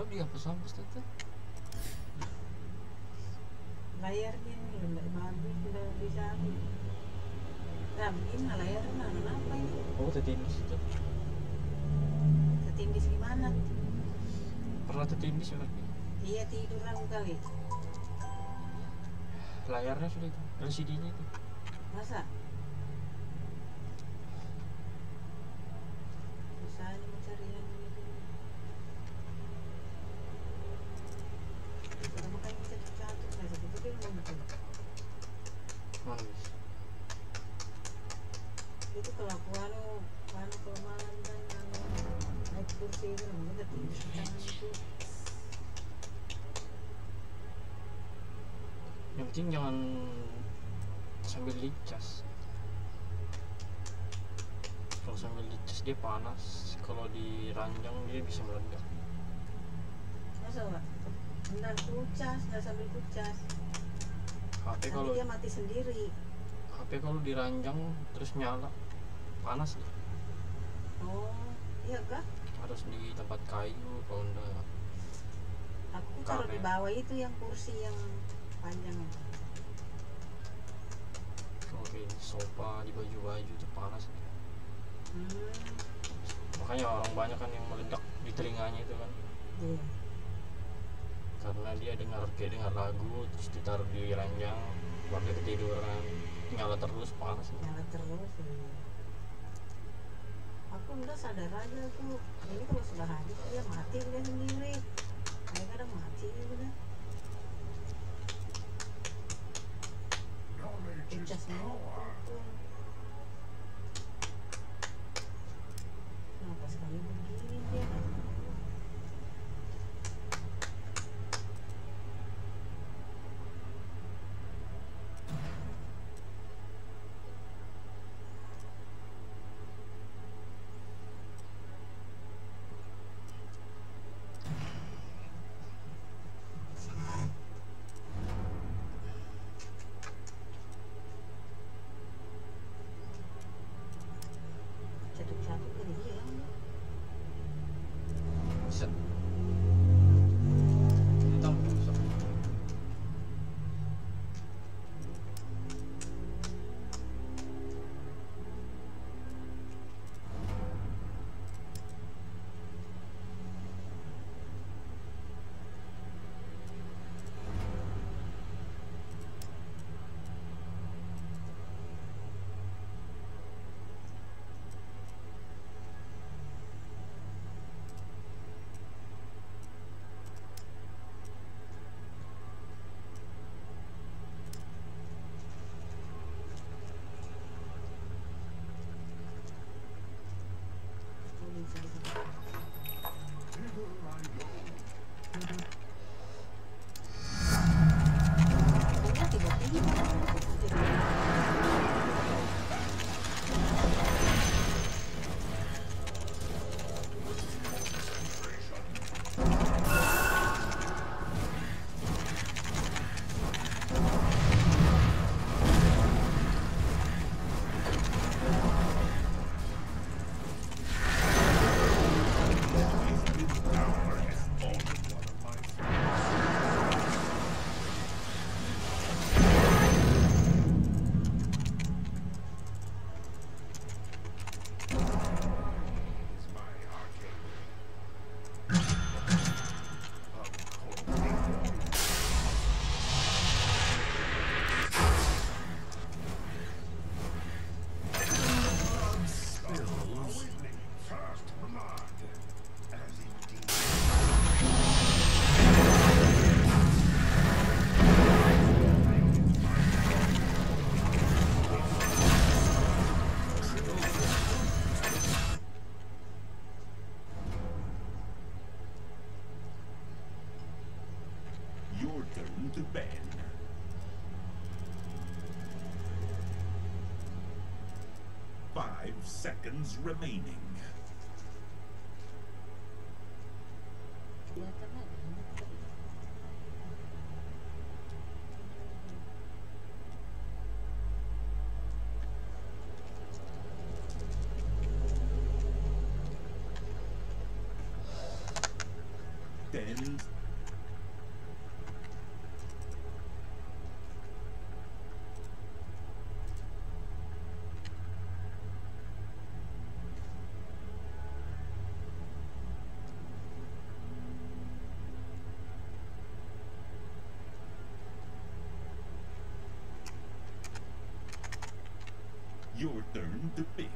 jawab juga pesan pasti tuh ini udah bagus udah bisa nah begini layarnya mana? Apa ini? Oh tetindis itu tetindis gimana pernah tetindis ya iya tiduran kali. Layarnya sudah itu LCD nya itu. Masa? Kucas HP nanti kalau dia mati sendiri. HP kalau diranjang terus nyala panas dia. oh iya kah? Harus di tempat kayu kalau enggak. Aku taruh di bawah itu yang kursi yang panjang kalau di sofa di baju-baju itu panas. Hmm. Makanya orang banyak kan yang meledak di telinganya itu kan. Iya karena dia dengar kayak dengar lagu terus ditaruh di ranjang waktu ketiduran nyala terus panas. Nyala terus iya. aku udah sadar aja tuh ini kalau sudah habis dia mati dia sendiri. Kadang kadang mati udah seconds remaining. Ten Your turn to pick.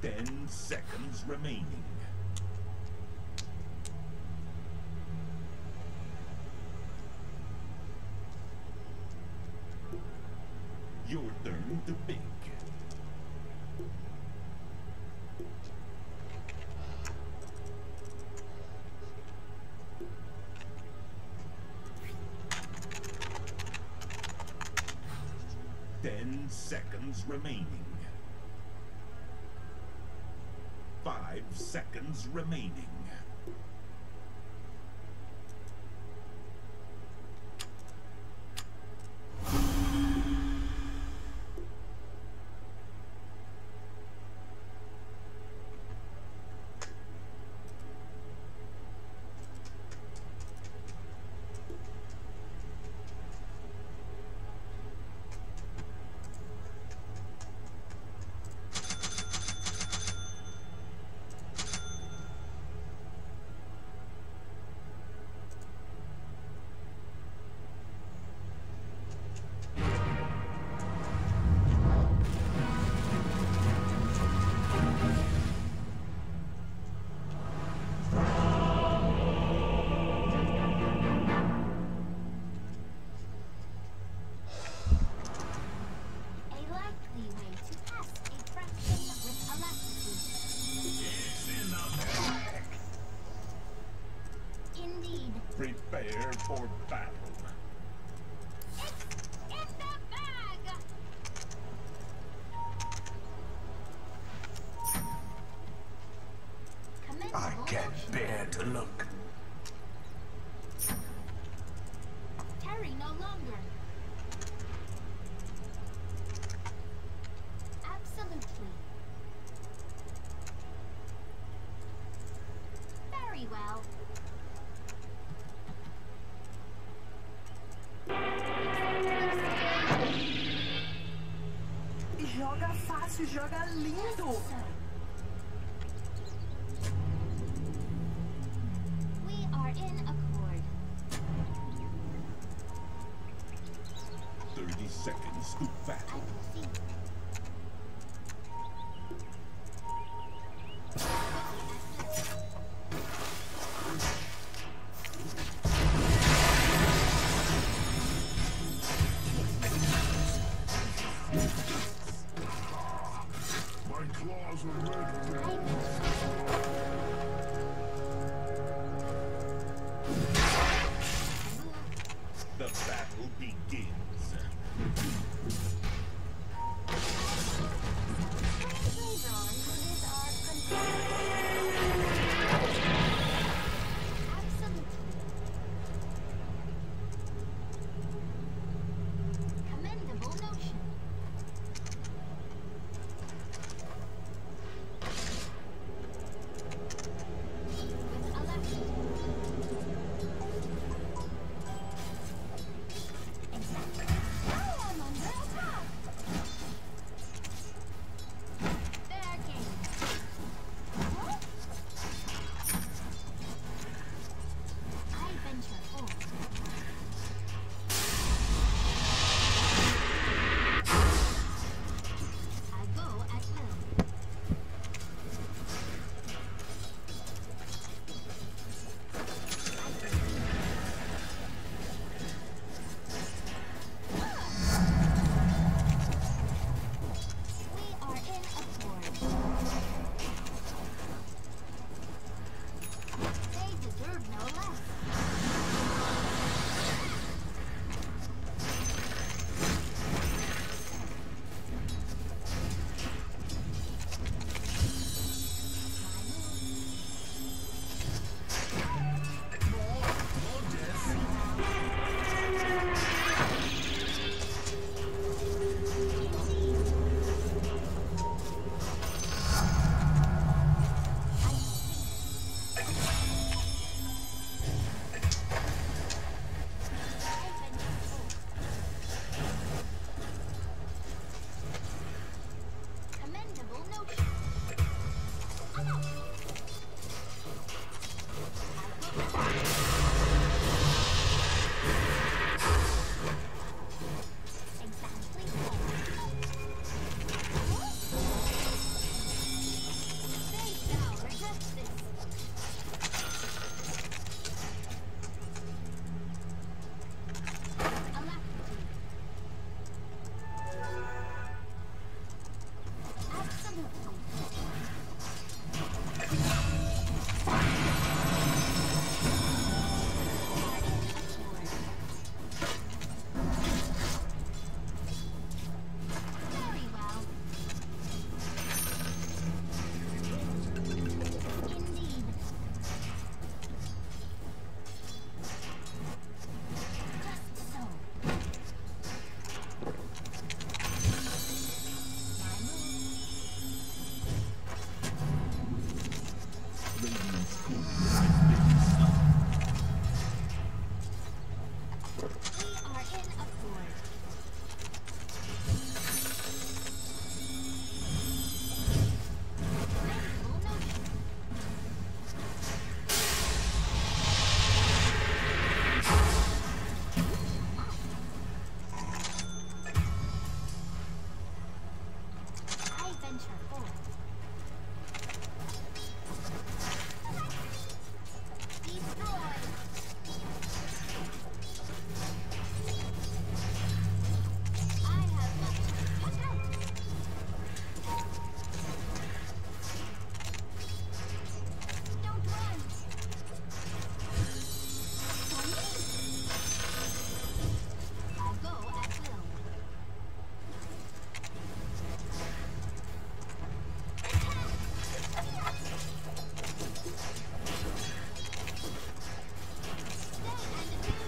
Ten seconds remaining. seconds remaining. for battle. I can't bear to look. Terry, no longer.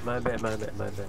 慢一点慢一点慢点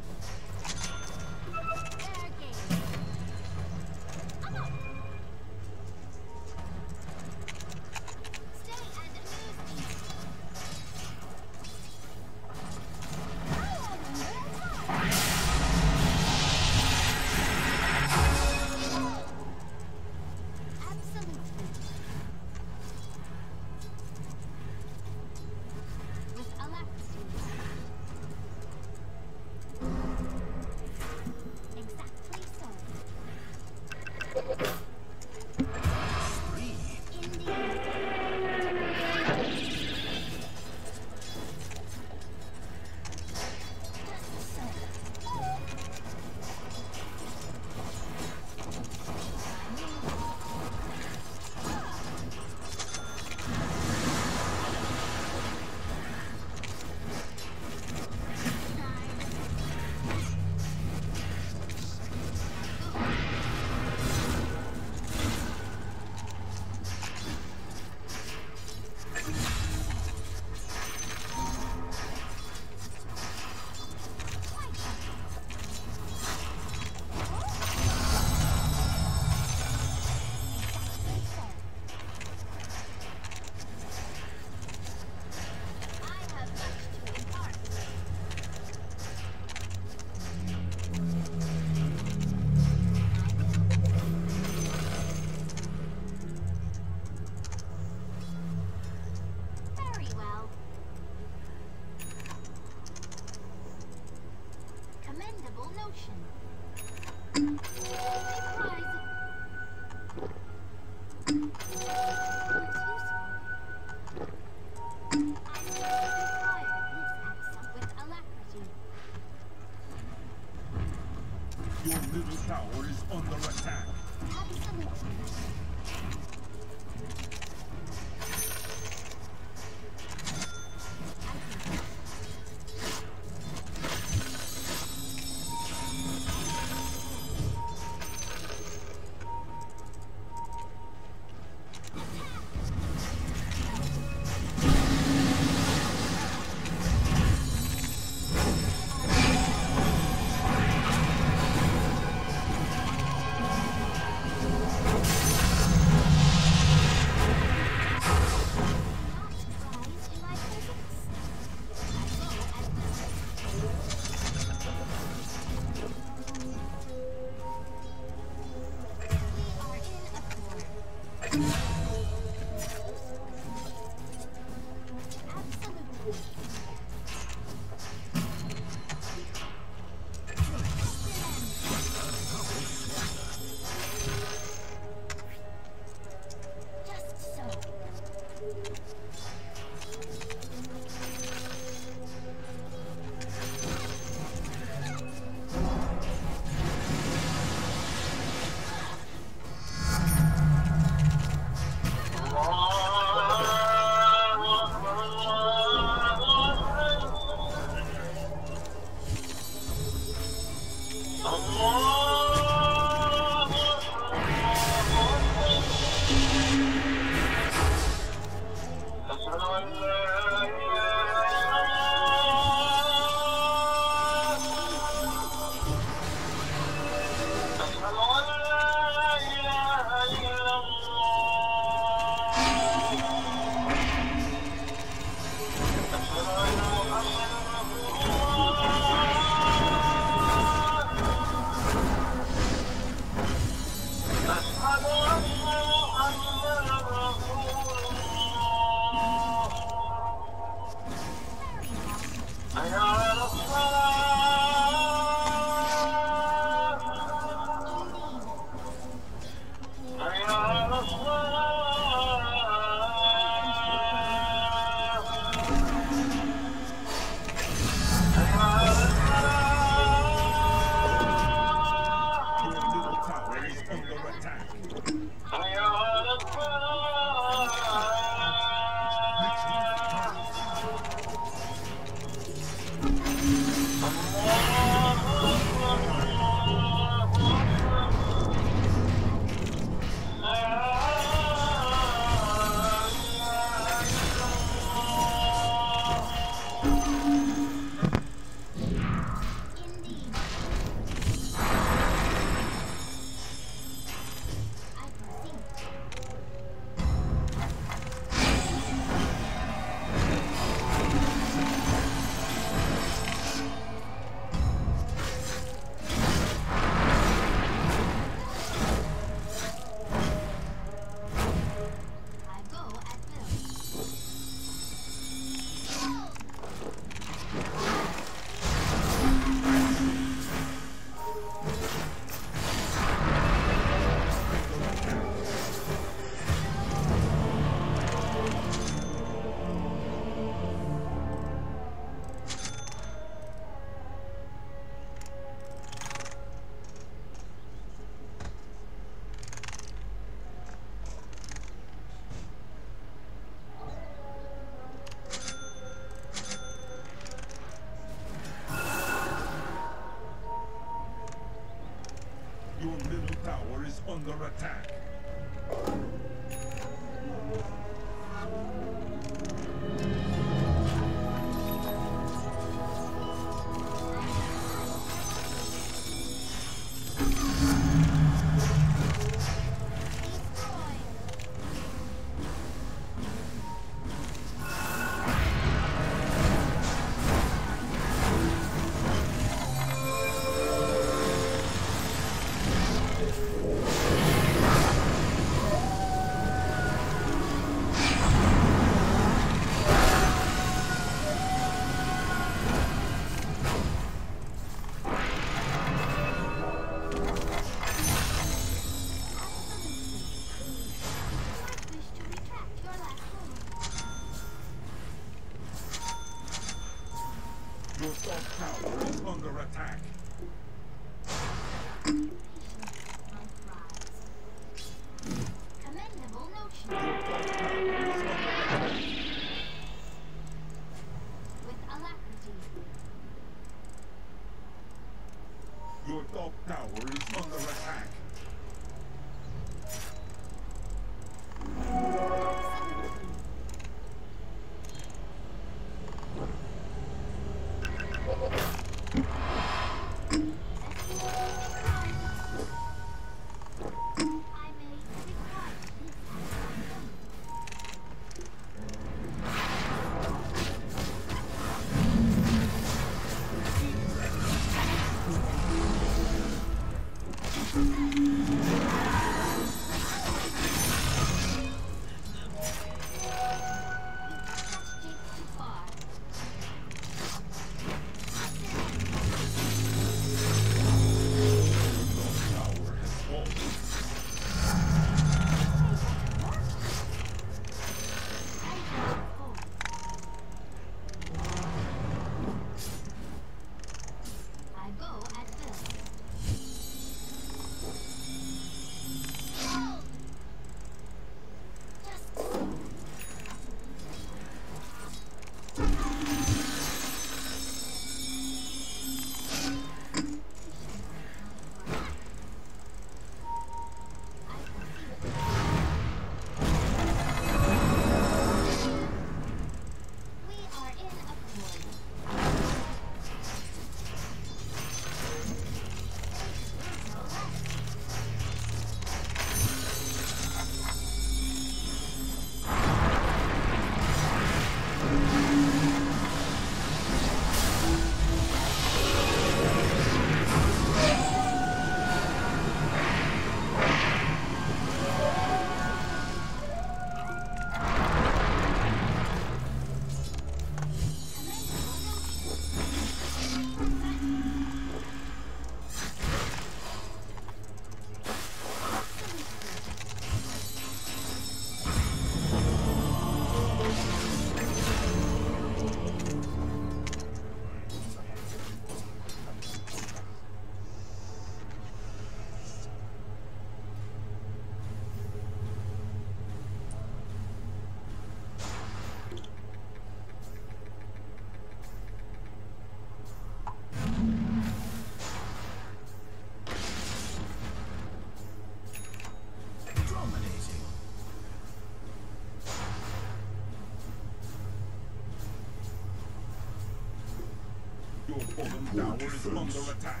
Your bottom tower is under attack.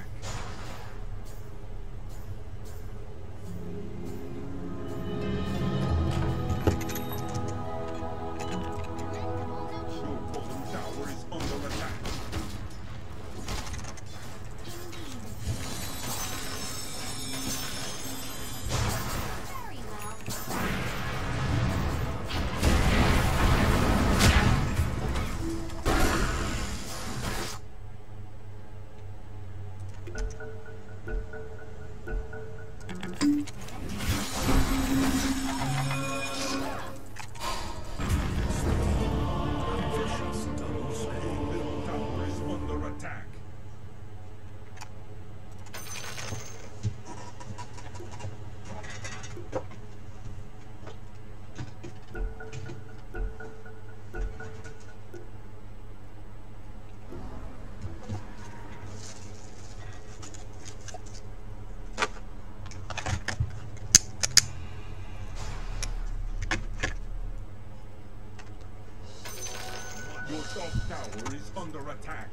under attack.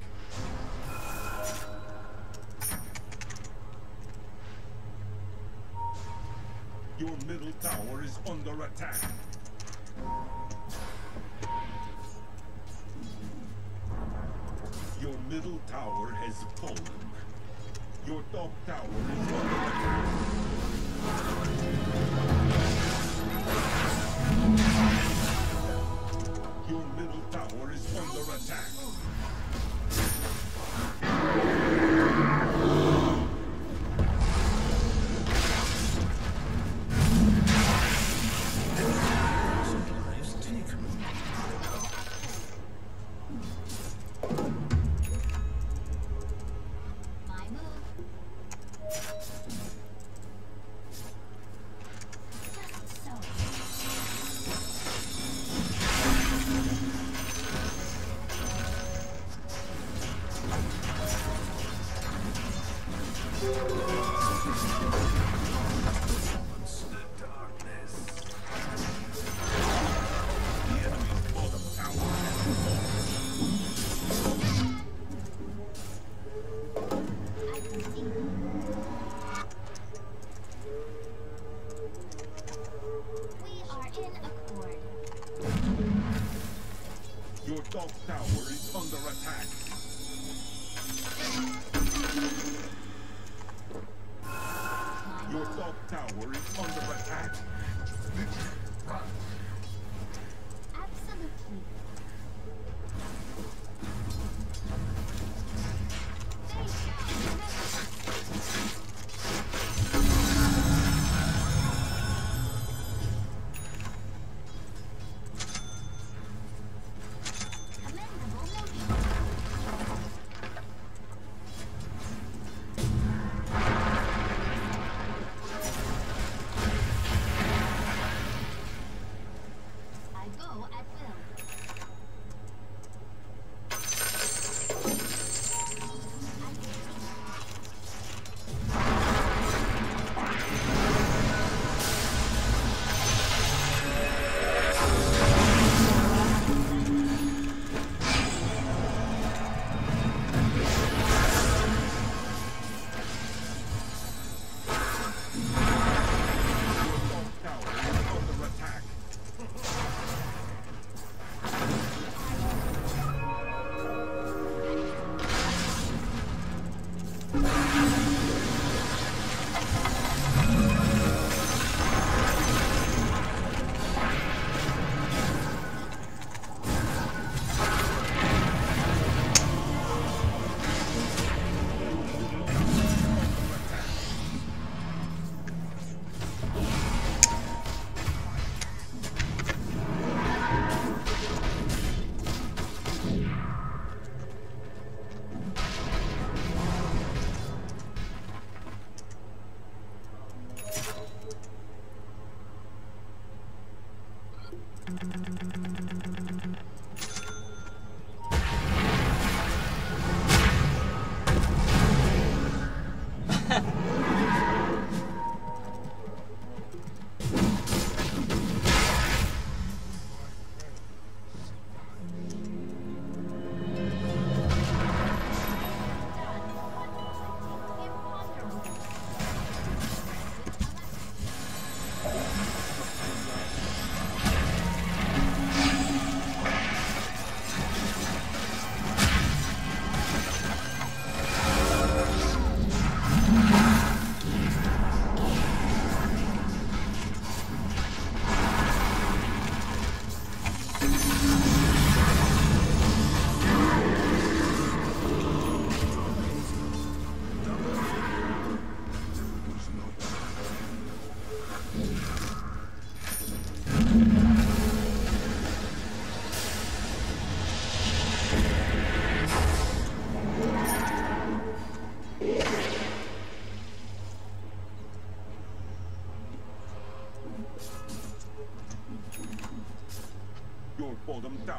Your middle tower is under attack. Your middle tower has fallen. Your top tower is under attack. Assault tower is under attack.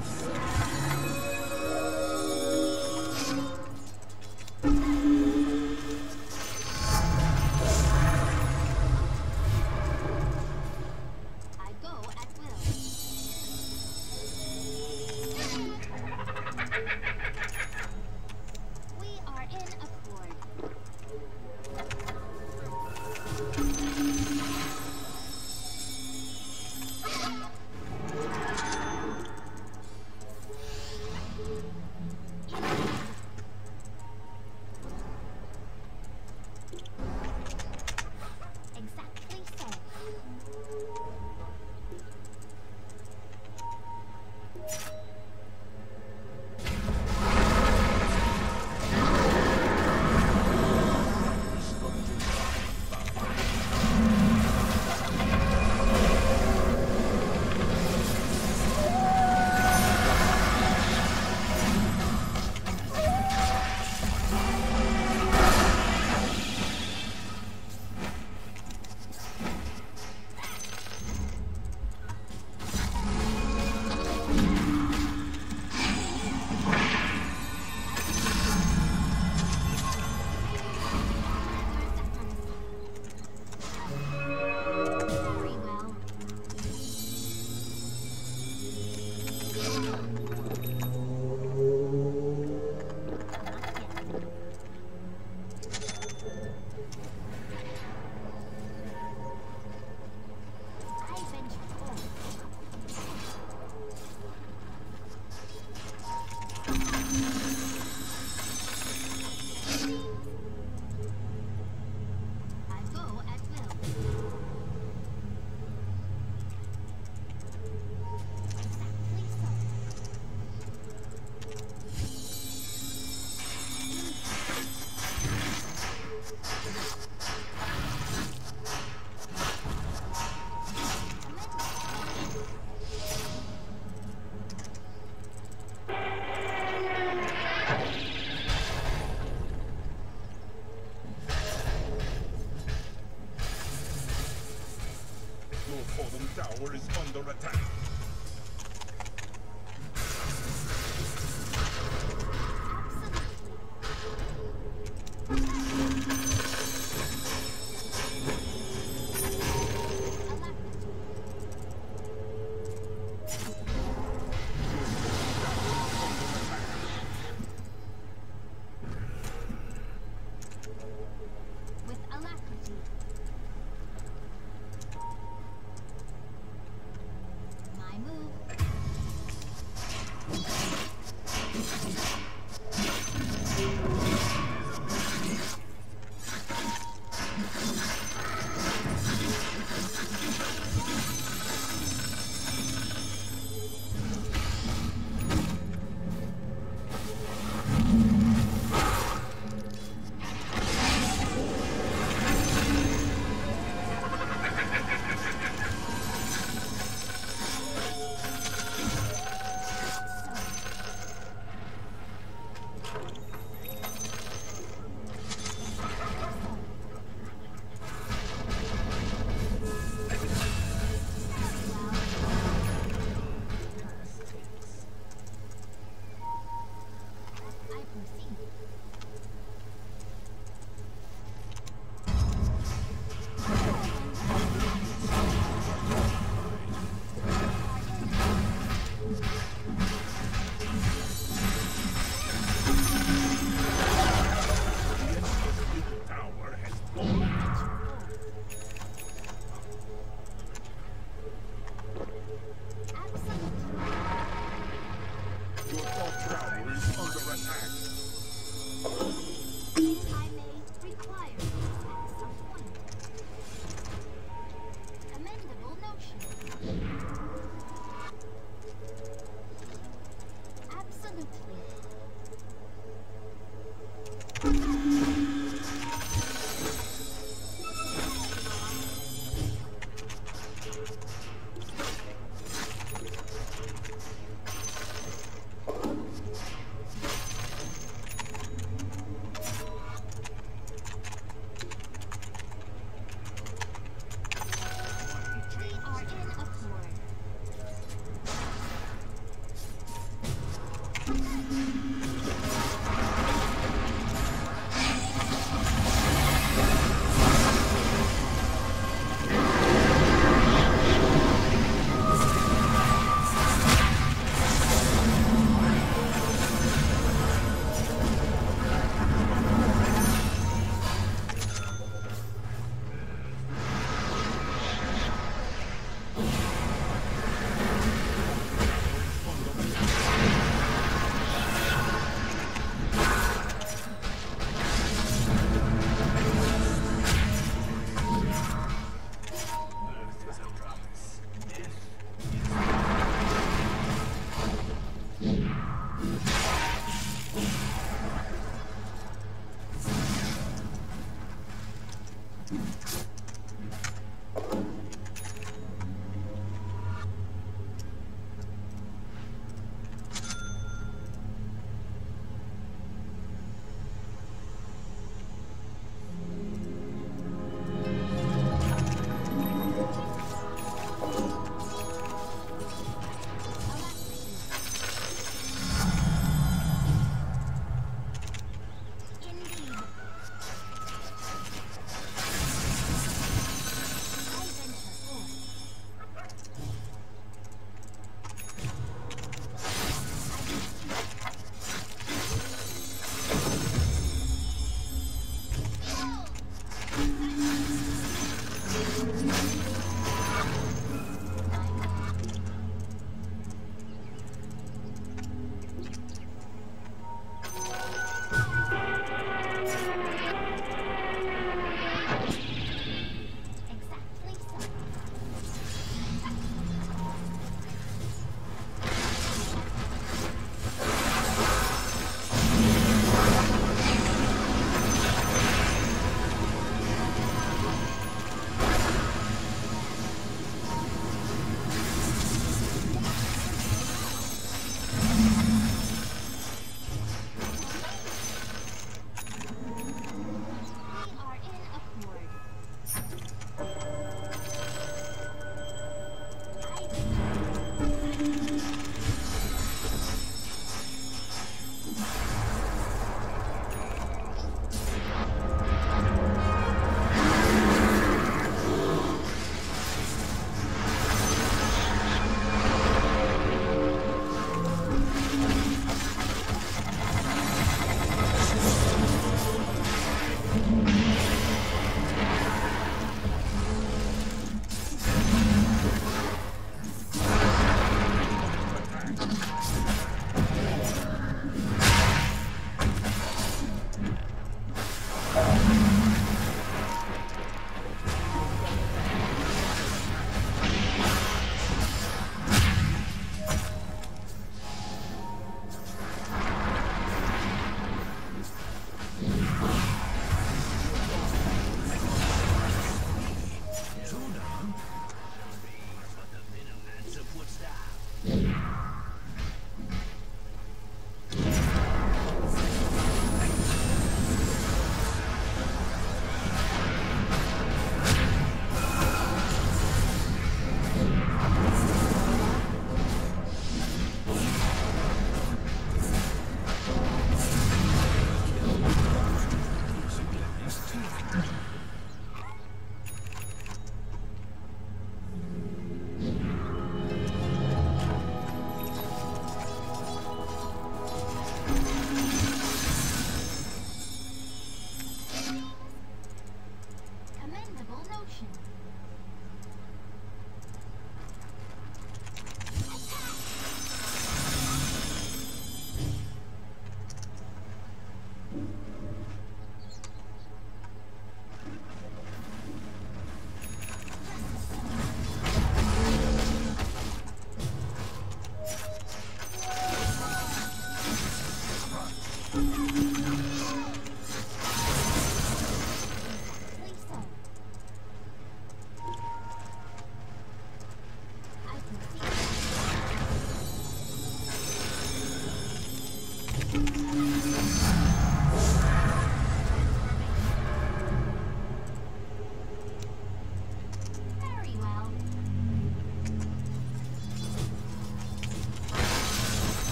있었어. Mm-hmm.